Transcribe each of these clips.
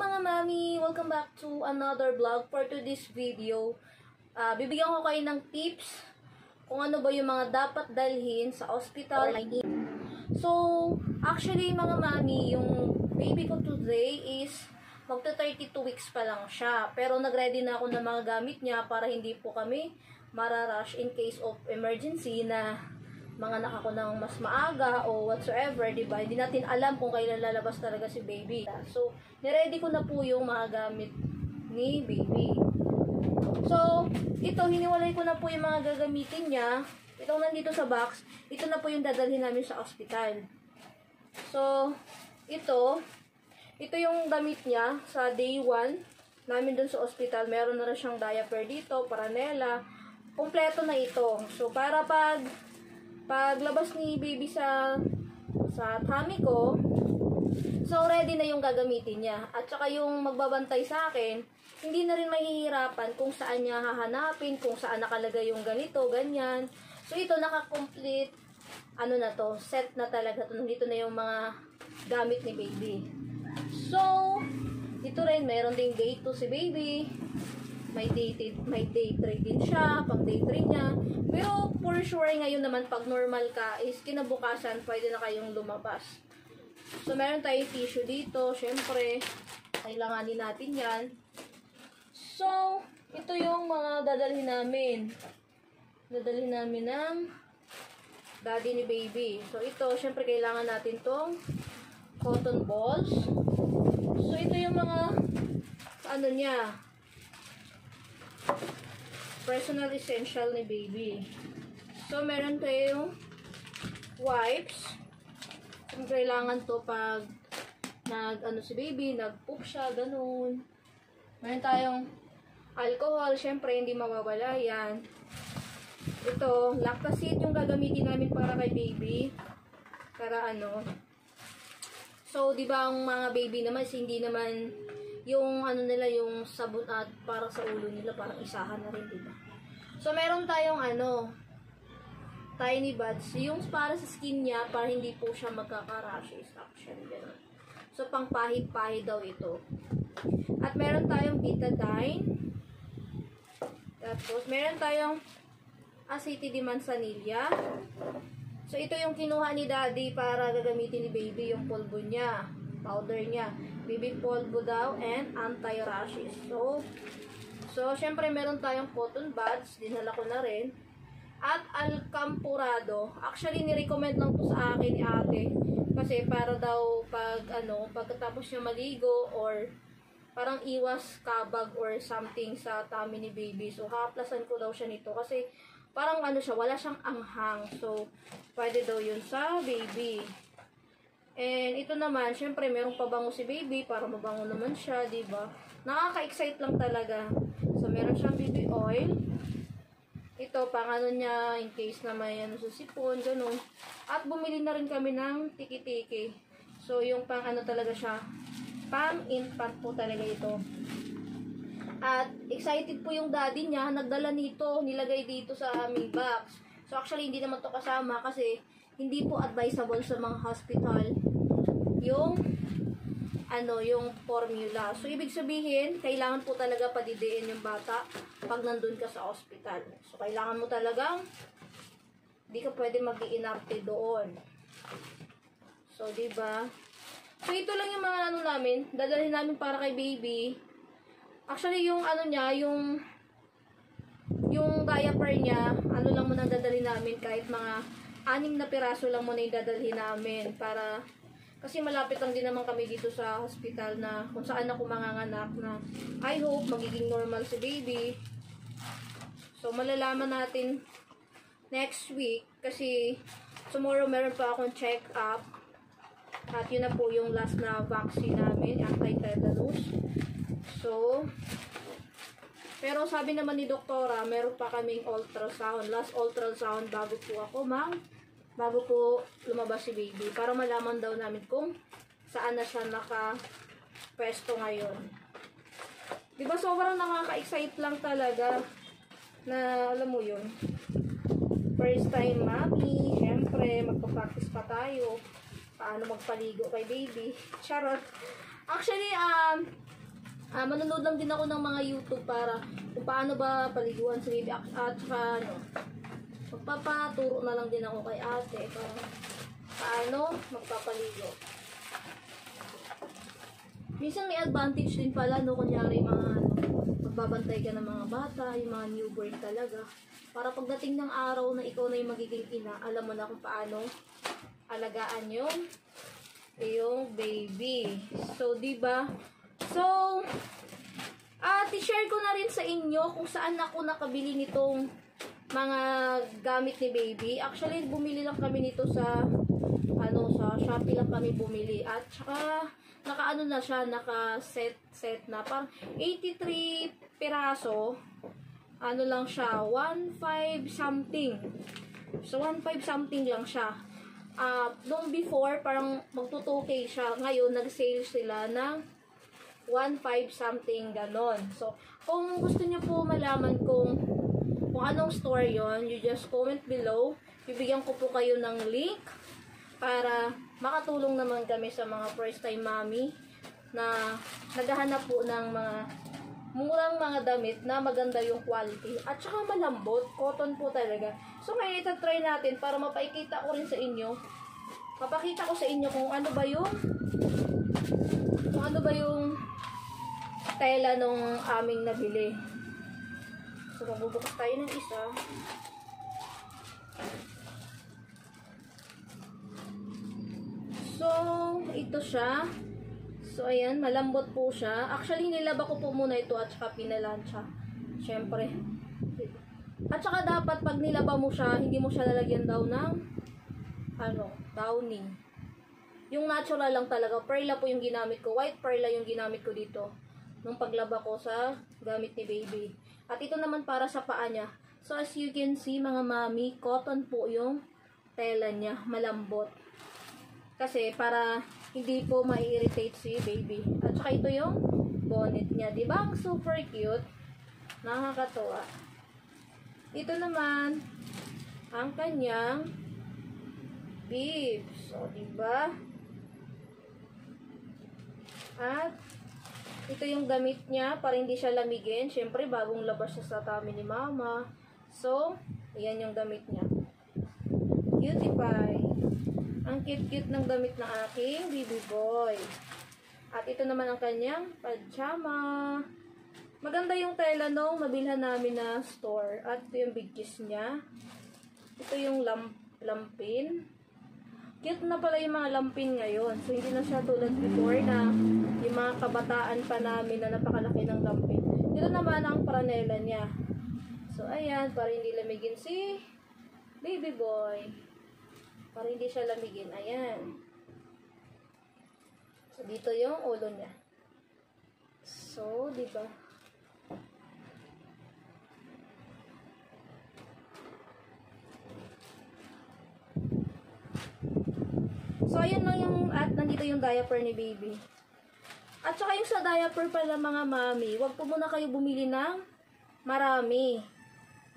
mga mami! Welcome back to another vlog for today's video. Ah, bibigyan ko kayo ng tips kung ano ba yung mga dapat dalhin sa hospital. So, actually mga mami, yung baby ko today is magta 32 weeks pa lang siya. Pero nagready na ako ng mga gamit niya para hindi po kami mararush in case of emergency na mga anak ako ng mas maaga o whatsoever, di ba? Hindi natin alam kung kailan lalabas talaga si baby. So, niready ko na po yung mga gamit ni baby. So, ito, hiniwalay ko na po yung mga gagamitin niya. Itong nandito sa box, ito na po yung dadalhin namin sa ospital. So, ito, ito yung damit niya sa day 1 namin dun sa ospital. Meron na rin siyang diaper dito, paranela. Kompleto na ito. So, para pag paglabas ni baby sa sa tummy ko, so ready na yung gagamitin niya. At saka yung magbabantay sa akin, hindi na rin mahihirapan kung saan niya hahanapin, kung saan nakalagay yung ganito, ganyan. So ito naka-complete ano na to, set na talaga to. Nandito na yung mga gamit ni baby. So, ito rin, meron ding day 2 si baby. May day, may day 3 din siya, pang day 3 niya. Pero for sure ngayon naman pag normal ka is kinabukasan pwede na kayong lumabas. So meron tayong tissue dito, syempre kailanganin natin 'yan. So ito yung mga dadalhin namin. Dadalhin namin ng daddy ni baby. So ito, syempre kailangan natin tong cotton balls. So ito yung mga ano niya, personal essential ni baby. So, meron tayong wipes. Kung kailangan to pag nag, ano si baby, nag-poop siya, ganun. Meron tayong alcohol, syempre hindi mawawala yan. Ito, lactacid yung gagamitin namin para kay baby. Para ano. So, di ba ang mga baby naman, hindi naman yung ano nila, yung sabon at para sa ulo nila, parang isahan na rin, diba? So, meron tayong ano, tiny buds. Yung para sa skin niya, para hindi po siya magkaka-rashes, actually, gano'n. So, pang pahid-pahid daw ito. At meron tayong betadine. Tapos, meron tayong acetylene manzanilla. So, ito yung kinuha ni daddy para gagamitin ni baby yung pulbo niya, powder niya. Baby polvo daw and anti-rashes. So, so, syempre meron tayong cotton buds, dinala ko na rin. At alcampurado. Actually, ni-recommend lang to sa akin ni ate. Kasi para daw pag, ano, pagkatapos niya maligo or parang iwas kabag or something sa tummy ni baby. So, haplasan ko daw siya nito kasi parang ano siya, wala siyang anghang. So, pwede daw yun sa baby. And ito naman, syempre, merong pabango si baby para mabango naman siya, di ba? Nakaka-excite lang talaga. So, meron siyang baby oil. Ito, pang ano niya, in case na may ano sa sipon, ganun. At bumili na rin kami ng tiki-tiki. So, yung pang ano talaga siya, pang infant po talaga ito. At excited po yung daddy niya, nagdala nito, nilagay dito sa aming box. So, actually, hindi naman to kasama kasi hindi po advisable sa mga hospital yung ano, yung formula. So, ibig sabihin, kailangan po talaga padidiin yung bata pag nandun ka sa hospital. So, kailangan mo talagang hindi ka pwede mag inarte doon. So, di ba? So, ito lang yung mga ano namin. Dadalhin namin para kay baby. Actually, yung ano niya, yung yung diaper niya, ano lang muna dadalhin namin kahit mga anim na piraso lang muna yung dadalhin namin para kasi malapit lang din naman kami dito sa hospital na kung saan ako manganganak na I hope magiging normal si baby. So, malalaman natin next week kasi tomorrow meron pa akong check-up at yun na po yung last na vaccine namin, anti-tetanus. So, pero sabi naman ni doktora, meron pa kaming ultrasound, last ultrasound bago po ako mang bago po lumabas si baby para malaman daw namin kung saan na siya naka pwesto ngayon. 'Di ba sobrang nakaka-excite lang talaga na alam mo 'yun. First time mami, syempre magpa-practice pa tayo paano magpaligo kay baby. Charot. Actually, um, Ah, manonood lang din ako ng mga YouTube para kung paano ba paliguan sa baby at, at saka ano, magpapaturo na lang din ako kay ate kung paano magpapaligo. Minsan may advantage din pala no kunyari mga magbabantay ka ng mga bata, yung mga newborn talaga. Para pagdating ng araw na ikaw na yung magiging ina, alam mo na kung paano alagaan yung yung baby. So, di ba? So, at i-share ko na rin sa inyo kung saan ako nakabili nitong mga gamit ni baby. Actually, bumili lang kami nito sa ano sa Shopee lang kami bumili at saka nakaano na siya, naka set set na parang 83 piraso. Ano lang siya, 15 something. So 15 something lang siya. Ah, nung before parang magto 2K siya. Ngayon nag-sale sila ng 1.5 something ganon. So, kung gusto niyo po malaman kung kung anong store yon, you just comment below. Bibigyan ko po kayo ng link para makatulong naman kami sa mga first time mommy na naghahanap po ng mga murang mga damit na maganda yung quality at saka malambot, cotton po talaga. So ngayon itatry natin para mapaikita ko rin sa inyo. Papakita ko sa inyo kung ano ba yung kung ano ba yung tela nung aming nabili. So, magbubukas tayo ng isa. So, ito siya. So, ayan, malambot po siya. Actually, nilaba ko po muna ito at saka pinalansya. Siyempre. At saka dapat pag nilaba mo siya, hindi mo siya lalagyan daw ng ano, downing. Yung natural lang talaga. Perla po yung ginamit ko. White perla yung ginamit ko dito. Nung paglaba ko sa gamit ni baby. At ito naman para sa paa niya. So as you can see mga mami, cotton po yung tela niya. Malambot. Kasi para hindi po ma-irritate si baby. At saka ito yung bonnet niya. Di ba? Ang super cute. Nakakatuwa. Ito naman, ang kanyang bibs. O, di ba? At, ito yung damit niya para hindi siya lamigin. Siyempre, bagong labas siya sa tummy ni mama. So, ayan yung damit niya. Cutie Ang cute-cute ng damit ng aking baby boy. At ito naman ang kanyang pajama. Maganda yung tela nung mabilhan namin na store. At ito yung big kiss niya. Ito yung lamp lampin. Cute na pala yung mga lampin ngayon. So, hindi na siya tulad before na yung mga kabataan pa namin na napakalaki ng lampin. Dito naman ang paranela niya. So, ayan, para hindi lamigin si baby boy. Para hindi siya lamigin. Ayan. So, dito yung ulo niya. So, di ba? So, ayan lang yung, at nandito yung diaper ni baby. At saka yung sa diaper pala mga mami, wag po muna kayo bumili ng marami.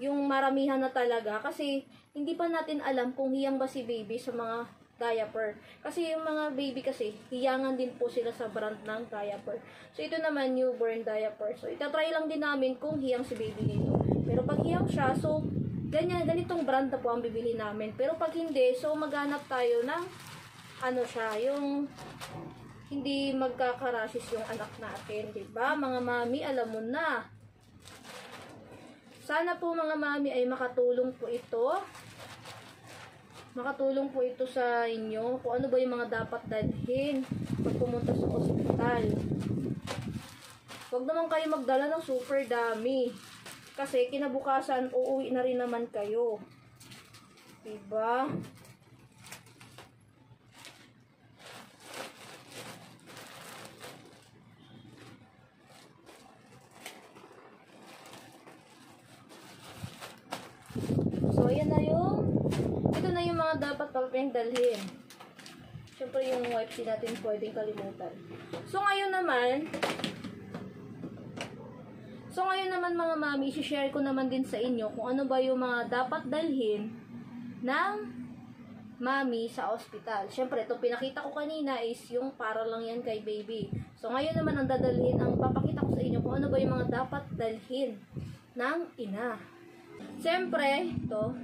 Yung maramihan na talaga. Kasi, hindi pa natin alam kung hiyang ba si baby sa mga diaper. Kasi yung mga baby kasi, hiyangan din po sila sa brand ng diaper. So, ito naman, newborn diaper. So, itatry lang din namin kung hiyang si baby nito. Pero pag hiyang siya, so, ganyan, ganitong brand na po ang bibili namin. Pero pag hindi, so, maghanap tayo ng, ano siya, yung, hindi magkakarashes yung anak natin, 'di ba? Mga mami, alam mo na. Sana po mga mami ay makatulong po ito. Makatulong po ito sa inyo kung ano ba yung mga dapat dalhin pag pumunta sa ospital. Huwag naman kayo magdala ng super dami. Kasi kinabukasan uuwi na rin naman kayo. Diba? So, ayan na yung, ito na yung mga papayang dalhin. Siyempre, yung wipes natin pwedeng kalimutan. So, ngayon naman, so, ngayon naman mga mami, isi-share ko naman din sa inyo kung ano ba yung mga dapat dalhin ng mami sa ospital. Siyempre, ito pinakita ko kanina is yung para lang yan kay baby. So, ngayon naman ang dadalhin, ang papakita ko sa inyo kung ano ba yung mga dapat dalhin ng ina. Siyempre, ito,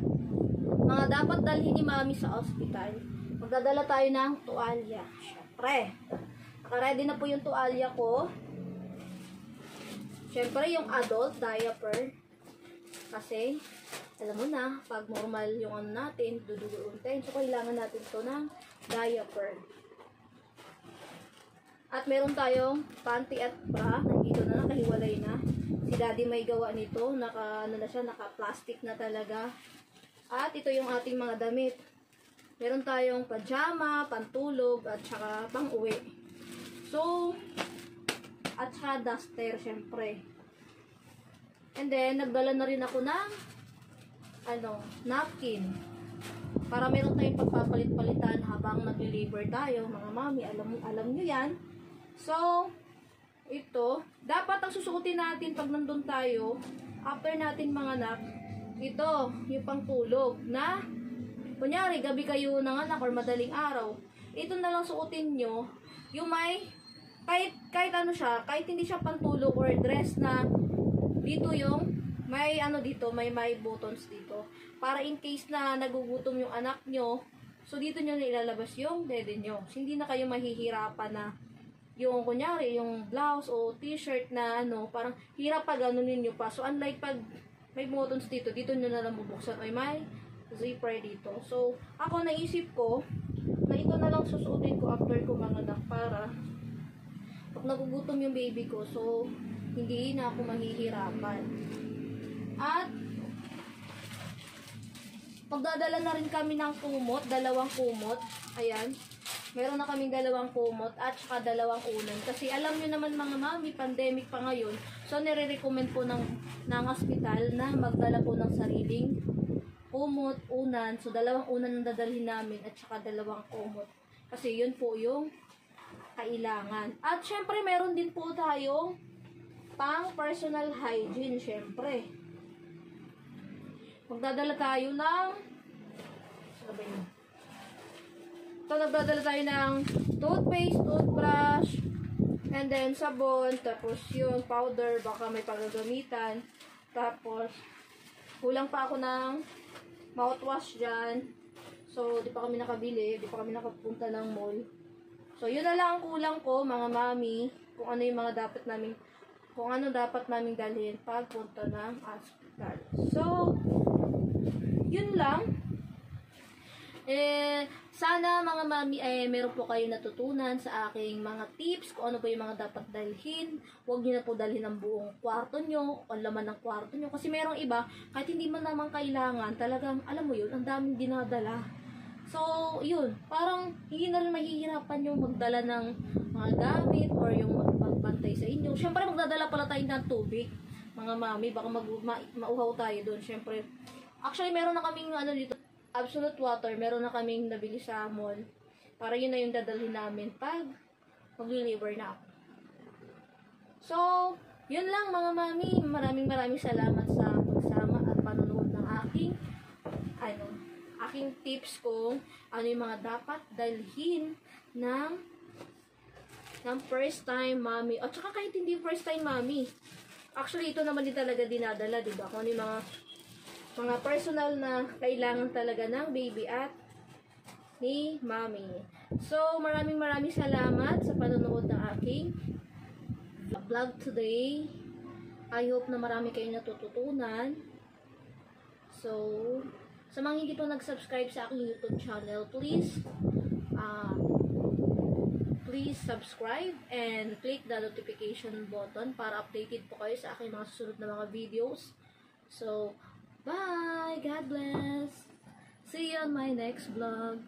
mga dapat dalhin ni mami sa ospital. Magdadala tayo ng tuwalya. Siyempre, nakaready na po yung tuwalya ko. Siyempre, yung adult diaper. Kasi, alam mo na, pag normal yung ano natin, duduguntin. So, kailangan natin to ng diaper. At meron tayong panty at bra. Nandito na, nakahiwalay na. Si daddy may gawa nito. Naka, ano na siya, naka-plastic na talaga. At ito yung ating mga damit. Meron tayong pajama, pantulog, at saka pang-uwi. So, at saka duster, syempre. And then, nagdala na rin ako ng ano, napkin. Para meron tayong pagpapalit-palitan habang nag-labor tayo. Mga mami, alam, alam nyo yan. So, ito, dapat ang susuotin natin pag nandun tayo, after natin mga anak, ito, yung pangtulog na, kunyari, gabi kayo ng anak or madaling araw, ito na lang suotin nyo, yung may, kahit, kahit ano siya, kahit hindi siya pantulog or dress na, dito yung, may ano dito, may may buttons dito, para in case na nagugutom yung anak nyo, so dito nyo nilalabas yung dede nyo. So, hindi na kayo mahihirapan na, yung kunyari, yung blouse o t-shirt na ano, parang hirap pa ganunin nyo pa. So, unlike pag may buttons dito, dito nyo na lang bubuksan. Ay, may zipper dito. So, ako naisip ko, na ito na lang susuotin ko after ko mga anak para pag nagugutom yung baby ko, so, hindi na ako mahihirapan. At, magdadala na rin kami ng kumot, dalawang kumot. Ayan. Meron na kaming dalawang kumot at saka dalawang unan. Kasi alam nyo naman mga mami, pandemic pa ngayon. So, nire-recommend po ng, ng hospital na magdala po ng sariling kumot, unan. So, dalawang unan ang dadalhin namin at saka dalawang kumot. Kasi yun po yung kailangan. At syempre, meron din po tayong pang personal hygiene, syempre. Magdadala tayo ng ba yun? So, nagdadala tayo ng toothpaste, toothbrush, and then sabon, tapos yung powder, baka may pagagamitan. Tapos, kulang pa ako ng mouthwash dyan. So, di pa kami nakabili, di pa kami nakapunta ng mall. So, yun na lang ang kulang ko, mga mami, kung ano yung mga dapat namin, kung ano dapat namin dalhin pagpunta ng hospital. So, yun lang. Eh, sana mga mami eh, meron po kayo natutunan sa aking mga tips kung ano ba yung mga dapat dalhin. Huwag niyo na po dalhin ang buong kwarto nyo, o laman ng kwarto nyo. Kasi merong iba, kahit hindi man naman kailangan, talagang, alam mo yun, ang daming dinadala. So, yun, parang hindi na rin mahihirapan yung magdala ng mga gamit or yung magbantay sa inyo. Siyempre, magdadala pala tayo ng tubig. Mga mami, baka mag ma mauhaw tayo doon. Siyempre, actually, meron na kaming ano dito, absolute water, meron na kaming nabili sa mall. Para yun na yung dadalhin namin pag mag-deliver na ako. So, yun lang mga mami. Maraming maraming salamat sa pagsama at panonood ng aking ano, aking tips kung ano yung mga dapat dalhin ng ng first time mommy. At saka kahit hindi first time mommy. Actually, ito naman din talaga dinadala, di ba? Kung ano yung mga mga personal na kailangan talaga ng baby at ni mommy. So, maraming maraming salamat sa panonood ng aking vlog today. I hope na marami kayong natututunan. So, sa mga hindi pa nag-subscribe sa aking YouTube channel, please, uh, please subscribe and click the notification button para updated po kayo sa aking mga susunod na mga videos. So, bye! God bless! See you on my next vlog.